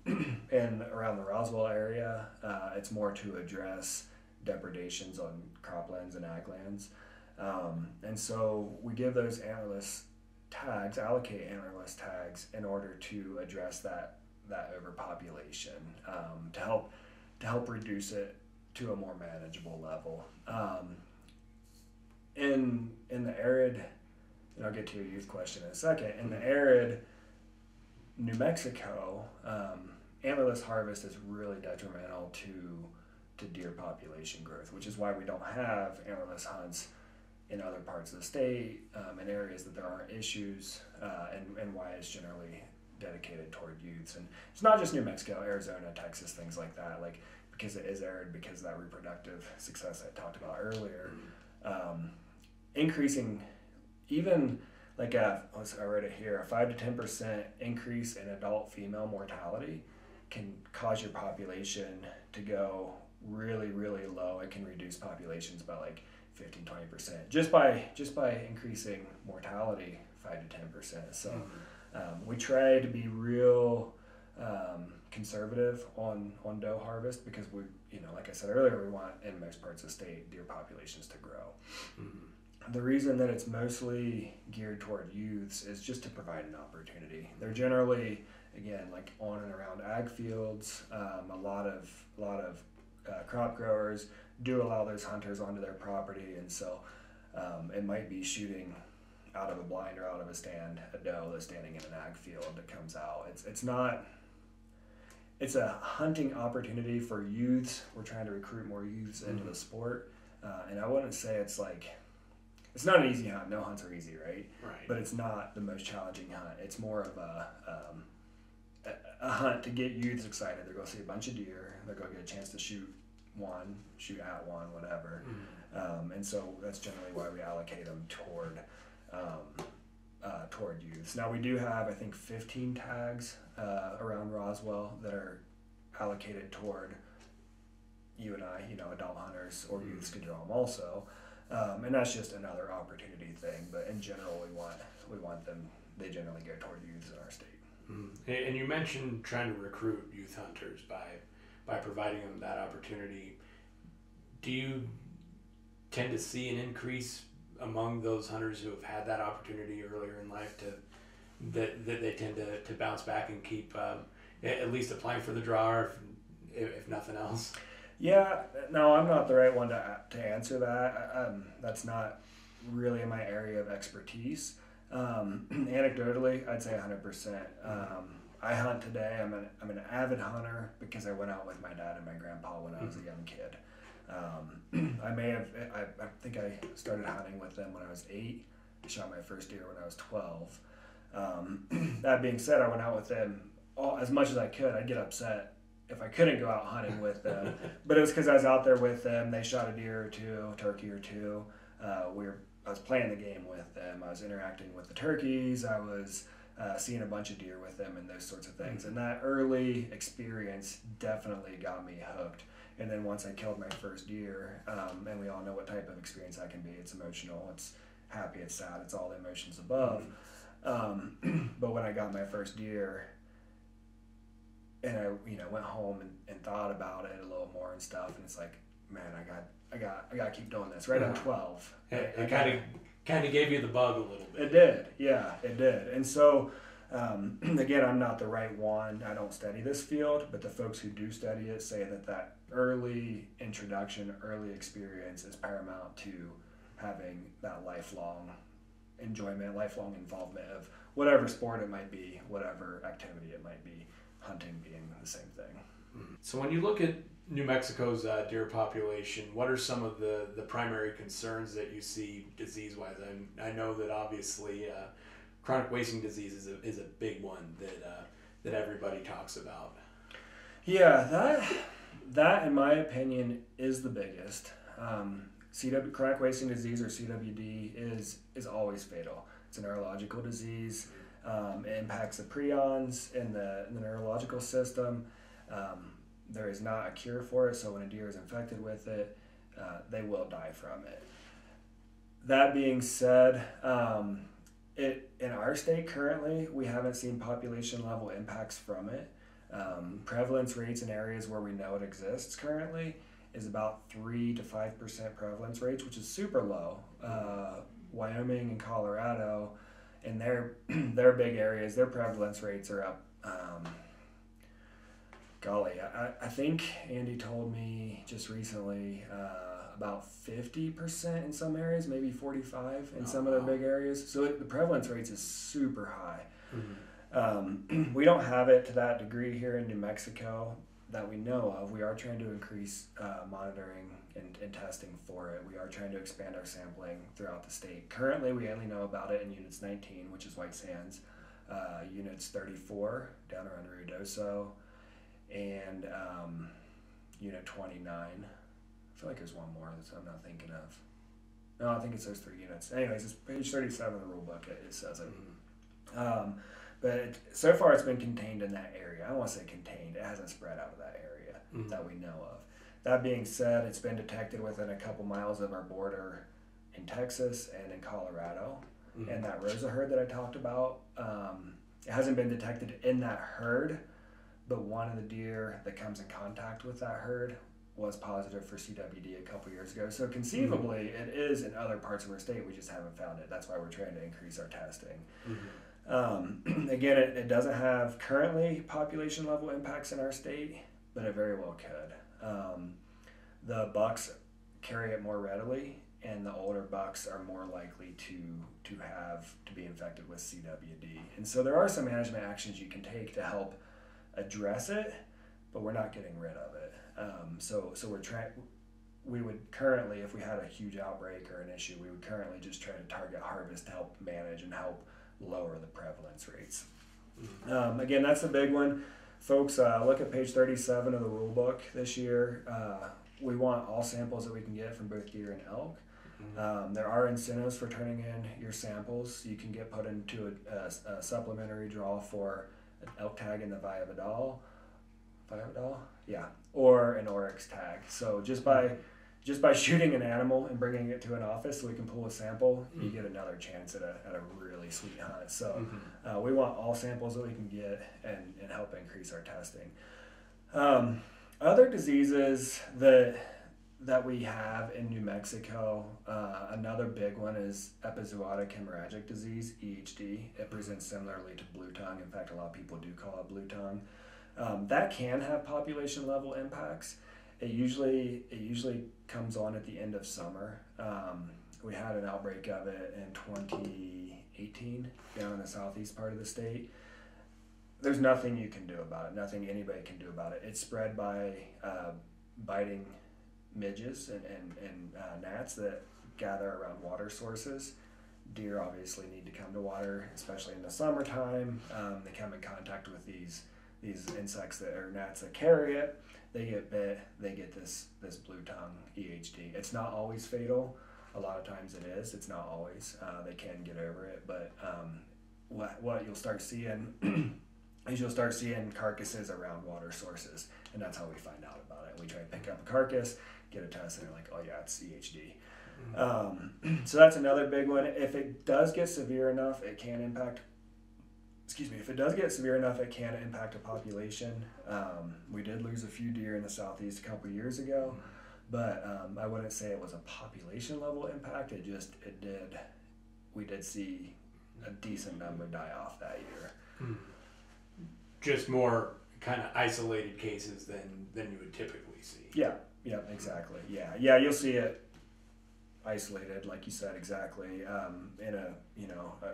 and around the Roswell area, uh, it's more to address depredations on croplands and ag lands. Um, and so we give those antlerless tags, allocate antlerless tags in order to address that that overpopulation um, to help to help reduce it to a more manageable level. Um, in in the arid, and I'll get to your youth question in a second. In the arid New Mexico, um, antlerless harvest is really detrimental to to deer population growth, which is why we don't have antlerless hunts in other parts of the state, um, in areas that there aren't issues, uh, and, and why it's generally dedicated toward youths. And it's not just New Mexico, Arizona, Texas, things like that. Like because it is arid, because that reproductive success I talked about earlier, um, increasing even like a I read it here a five to ten percent increase in adult female mortality can cause your population to go really really low. It can reduce populations by like 15 20 percent just by just by increasing mortality 5 to 10 percent. So mm-hmm. um, we try to be real um, conservative on on doe harvest because we you know like i said earlier we want in most parts of the state deer populations to grow mm-hmm. the reason that it's mostly geared toward youths is just to provide an opportunity they're generally again like on and around ag fields um, a lot of a lot of uh, crop growers do allow those hunters onto their property, and so um, it might be shooting out of a blind or out of a stand a doe that's standing in an ag field that comes out. It's it's not. It's a hunting opportunity for youths. We're trying to recruit more youths into mm-hmm. the sport, uh, and I wouldn't say it's like it's not an easy hunt. No hunts are easy, right? Right. But it's not the most challenging hunt. It's more of a um, a, a hunt to get youths excited. They're going to see a bunch of deer. They're going to get a chance to shoot one, shoot at one, whatever. Mm-hmm. Um, and so that's generally why we allocate them toward um, uh, toward youths. Now we do have I think 15 tags uh, around Roswell that are allocated toward you and I, you know, adult hunters or mm-hmm. youths can draw them also. Um, and that's just another opportunity thing. But in general, we want we want them. They generally go toward youths in our state. Mm-hmm. And you mentioned trying to recruit youth hunters by by providing them that opportunity. Do you tend to see an increase among those hunters who have had that opportunity earlier in life to that, that they tend to, to bounce back and keep um, at least applying for the draw if, if nothing else? Yeah, no, I'm not the right one to, to answer that. Um, that's not really in my area of expertise. Um, anecdotally, I'd say 100%. Um, I hunt today. I'm an, I'm an avid hunter because I went out with my dad and my grandpa when I was a mm-hmm. young kid. Um, I may have, I, I think I started hunting with them when I was eight. I shot my first deer when I was 12. Um, that being said, I went out with them all, as much as I could. I'd get upset if I couldn't go out hunting with them. but it was because I was out there with them. They shot a deer or two, a turkey or two. Uh, we were, I was playing the game with them. I was interacting with the turkeys. I was uh, seeing a bunch of deer with them and those sorts of things. And that early experience definitely got me hooked. And then once I killed my first deer, um, and we all know what type of experience that can be. It's emotional. It's happy. It's sad. It's all the emotions above. Um, but when I got my first deer, and I you know went home and, and thought about it a little more and stuff, and it's like, man, I got I got I got to keep doing this. Right at twelve, it, it kind of kind of gave you the bug a little bit. It did, yeah, it did. And so Um, again, I'm not the right one. I don't study this field, but the folks who do study it say that that early introduction, early experience is paramount to having that lifelong enjoyment, lifelong involvement of whatever sport it might be, whatever activity it might be, hunting being the same thing. So when you look at New Mexico's uh, deer population, what are some of the, the primary concerns that you see disease wise? I, I know that obviously uh, chronic wasting disease is a, is a big one that uh, that everybody talks about. Yeah, that that in my opinion is the biggest. Um, CW chronic wasting disease or CWD is is always fatal. It's a neurological disease. Um, it impacts the prions in the, in the neurological system. Um, there is not a cure for it, so when a deer is infected with it, uh, they will die from it. That being said, um, it in our state currently we haven't seen population level impacts from it. Um, prevalence rates in areas where we know it exists currently is about three to five percent prevalence rates, which is super low. Uh, Wyoming and Colorado, in their their big areas, their prevalence rates are up. Um, golly, I, I think Andy told me just recently uh, about 50% in some areas, maybe 45 in oh, some of the big areas. So it, the prevalence rates is super high. Mm-hmm. Um, we don't have it to that degree here in New Mexico that we know of. We are trying to increase uh, monitoring and, and testing for it. We are trying to expand our sampling throughout the state. Currently, we only know about it in units 19, which is White Sands, uh, units 34 down around Ruidoso, and um, unit 29. I feel like there's one more that I'm not thinking of. No, I think it's those three units. Anyways, it's page 37 of the rule book. It, it says it. Mm-hmm. Um, but so far, it's been contained in that area. I don't want to say contained. It hasn't spread out of that area mm-hmm. that we know of. That being said, it's been detected within a couple miles of our border in Texas and in Colorado. Mm-hmm. And that Rosa herd that I talked about, um, it hasn't been detected in that herd, but one of the deer that comes in contact with that herd was positive for CWD a couple years ago. So conceivably, mm-hmm. it is in other parts of our state. We just haven't found it. That's why we're trying to increase our testing. Mm-hmm. Um, again, it, it, doesn't have currently population level impacts in our state, but it very well could. Um, the bucks carry it more readily, and the older bucks are more likely to to have to be infected with CWD. And so there are some management actions you can take to help address it, but we're not getting rid of it. Um, so so we're trying. We would currently, if we had a huge outbreak or an issue, we would currently just try to target harvest to help manage and help lower the prevalence rates. Mm-hmm. Um, again, that's a big one. Folks, uh, look at page 37 of the rule book this year. Uh, we want all samples that we can get from both deer and elk. Mm-hmm. Um, there are incentives for turning in your samples. You can get put into a, a, a supplementary draw for an elk tag in the Valle Vidal. Viavidal? Yeah. Or an Oryx tag. So just by mm-hmm just by shooting an animal and bringing it to an office so we can pull a sample, mm-hmm. you get another chance at a, at a really sweet hunt. So mm-hmm. uh, we want all samples that we can get and, and help increase our testing. Um, other diseases that that we have in New Mexico, uh, another big one is epizootic hemorrhagic disease (EHD). It presents similarly to blue tongue. In fact, a lot of people do call it blue tongue. Um, that can have population level impacts. It usually it usually comes on at the end of summer. Um, we had an outbreak of it in 2018 down in the southeast part of the state. There's nothing you can do about it. Nothing anybody can do about it. It's spread by uh, biting midges and, and, and uh, gnats that gather around water sources. Deer obviously need to come to water, especially in the summertime. Um, they come in contact with these these insects that are gnats that carry it they get bit, they get this this blue tongue EHD. It's not always fatal. A lot of times it is. It's not always. Uh, they can get over it, but um, what what you'll start seeing is you'll start seeing carcasses around water sources, and that's how we find out about it. We try to pick up a carcass, get a test, and they're like, oh yeah, it's EHD. Mm-hmm. Um, so that's another big one. If it does get severe enough, it can impact excuse me, if it does get severe enough, it can impact a population. Um, we did lose a few deer in the southeast a couple years ago, but um, I wouldn't say it was a population level impact. It just it did. We did see a decent number die off that year. Just more kind of isolated cases than than you would typically see. Yeah, yeah, exactly. Yeah, yeah, you'll see it isolated, like you said, exactly. Um, in a you know a,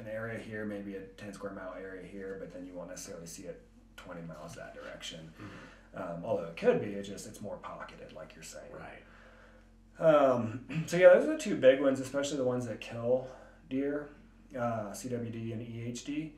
an area here, maybe a ten square mile area here, but then you won't necessarily see it twenty miles that direction. Mm-hmm. Um, although it could be, it just it's more pocketed, like you're saying. Right. Um, so yeah, those are the two big ones, especially the ones that kill deer, uh, CWD and EHD.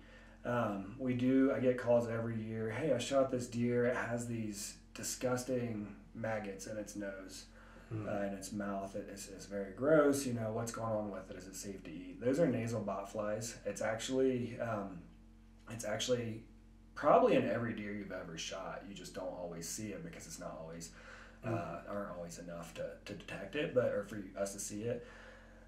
Um, we do. I get calls every year. Hey, I shot this deer. It has these disgusting maggots in its nose mm. uh, in its mouth. It is, it's very gross. You know what's going on with it? Is it safe to eat? Those are nasal botflies. It's actually um, it's actually probably in every deer you've ever shot. You just don't always see it because it's not always mm. uh, aren't always enough to, to detect it, but or for us to see it.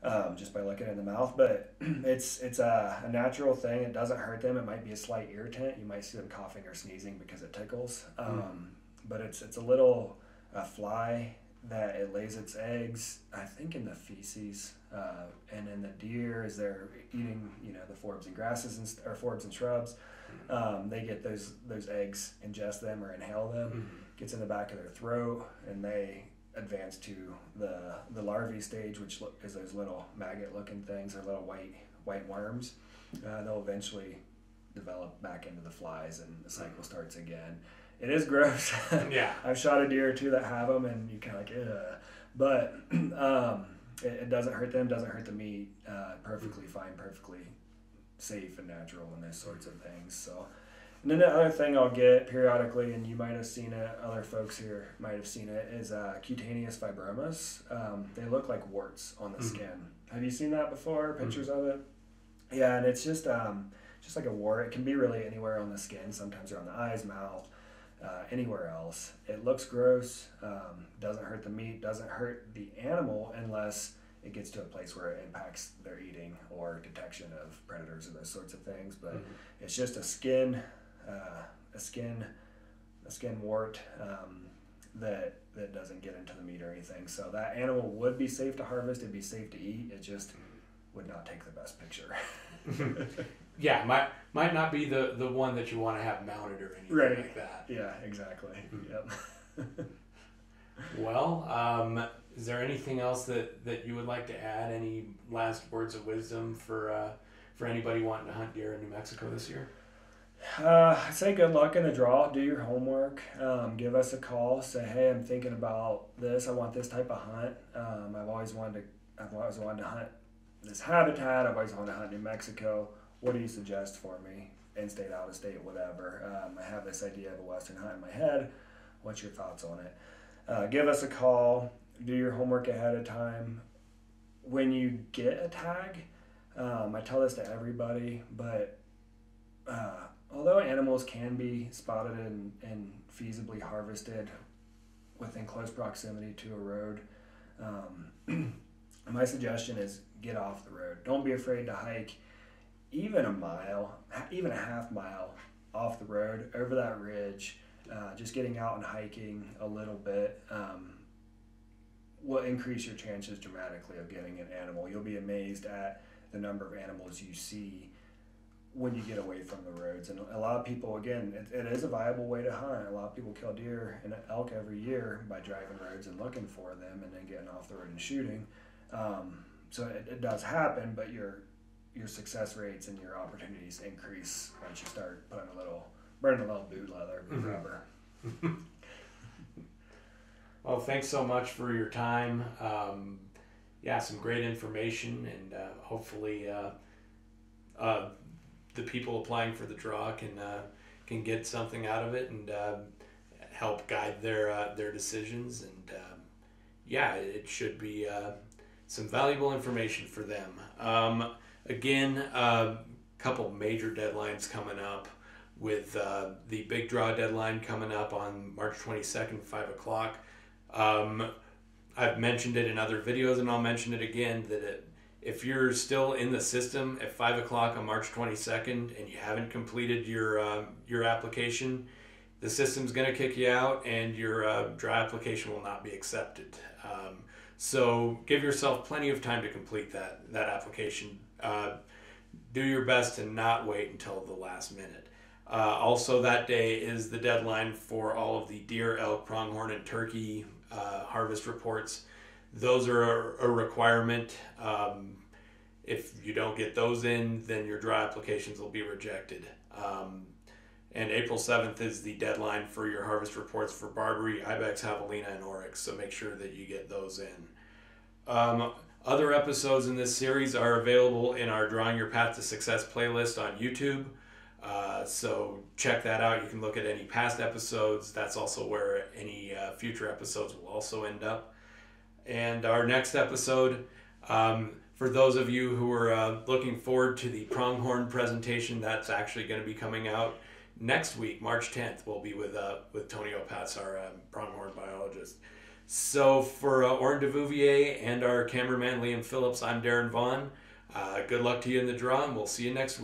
Um, just by looking in the mouth. But it's it's a, a, natural thing. It doesn't hurt them. It might be a slight irritant. You might see them coughing or sneezing because it tickles. Mm. Um, mm. But it's it's a little a fly that it lays its eggs, I think, in the feces, uh, and in the deer as they're eating, you know, the forbs and grasses and or forbs and shrubs, um, they get those those eggs, ingest them or inhale them, mm-hmm. gets in the back of their throat, and they advance to the the larvae stage, which look, is those little maggot-looking things or little white white worms. Uh, they'll eventually develop back into the flies, and the cycle starts again it is gross. yeah. I've shot a deer or two that have them, and you kind of like, Ugh. but um, it, it, doesn't hurt them, doesn't hurt the meat. Uh, perfectly fine, perfectly safe and natural, and those sorts of things. So, and then the other thing I'll get periodically, and you might have seen it, other folks here might have seen it, is uh, cutaneous fibromas. Um, they look like warts on the mm-hmm. skin. Have you seen that before? Pictures mm-hmm. of it? Yeah, and it's just um, just like a wart. It can be really anywhere on the skin. Sometimes they're the eyes, mouth uh, anywhere else. It looks gross, um, doesn't hurt the meat, doesn't hurt the animal unless it gets to a place where it impacts their eating or detection of predators or those sorts of things. But mm-hmm. it's just a skin, uh, a skin, a skin wart um, that that doesn't get into the meat or anything. So that animal would be safe to harvest. It'd be safe to eat. It just would not take the best picture. yeah, might might not be the the one that you want to have mounted or anything right. like that. Yeah, exactly. Mm-hmm. Yep. well, um, is there anything else that that you would like to add? Any last words of wisdom for uh, for anybody wanting to hunt deer in New Mexico this year? Uh, I say good luck in the draw. Do your homework. Um, give us a call. Say, hey, I'm thinking about this. I want this type of hunt. Um, I've always wanted to. I've always wanted to hunt this habitat. I've always wanted to hunt New Mexico what do you suggest for me? In state, out of state, whatever. Um, I have this idea of a Western hunt in my head. What's your thoughts on it? Uh, give us a call. Do your homework ahead of time. When you get a tag, um, I tell this to everybody, but uh, although animals can be spotted and, and feasibly harvested within close proximity to a road, um, my suggestion is get off the road. Don't be afraid to hike even a mile, even a half mile off the road over that ridge, uh, just getting out and hiking a little bit um, will increase your chances dramatically of getting an animal. You'll be amazed at the number of animals you see when you get away from the roads. And a lot of people, again, it, it is a viable way to hunt. A lot of people kill deer and elk every year by driving roads and looking for them and then getting off the road and shooting. Um, so it, it does happen, but you're your success rates and your opportunities increase once you start putting a little burning a little boot leather mm-hmm. rubber. well, thanks so much for your time. Um, yeah, some great information, and uh, hopefully, uh, uh, the people applying for the draw can uh, can get something out of it and uh, help guide their uh, their decisions. And yeah, it should be some valuable information for them. Um, Again, a couple major deadlines coming up with uh, the big draw deadline coming up on March 22nd, 5 o'clock. Um, I've mentioned it in other videos and I'll mention it again that it, if you're still in the system at 5 o'clock on March 22nd and you haven't completed your, uh, your application, the system's going to kick you out and your uh, draw application will not be accepted. Um, so give yourself plenty of time to complete that, that application uh, do your best to not wait until the last minute. Uh, also, that day is the deadline for all of the deer, elk, pronghorn, and turkey uh, harvest reports. Those are a, a requirement. Um, if you don't get those in, then your draw applications will be rejected. Um, and April 7th is the deadline for your harvest reports for Barbary, Ibex, Javelina, and Oryx. So make sure that you get those in. Um, other episodes in this series are available in our Drawing Your Path to Success playlist on YouTube. Uh, so check that out. You can look at any past episodes. That's also where any uh, future episodes will also end up. And our next episode, um, for those of you who are uh, looking forward to the pronghorn presentation, that's actually going to be coming out next week, March 10th. We'll be with uh, with Tony Opatz, our um, pronghorn biologist. So for uh, Orrin Duvuvuei and our cameraman Liam Phillips, I'm Darren Vaughan. Uh, good luck to you in the draw, and we'll see you next week.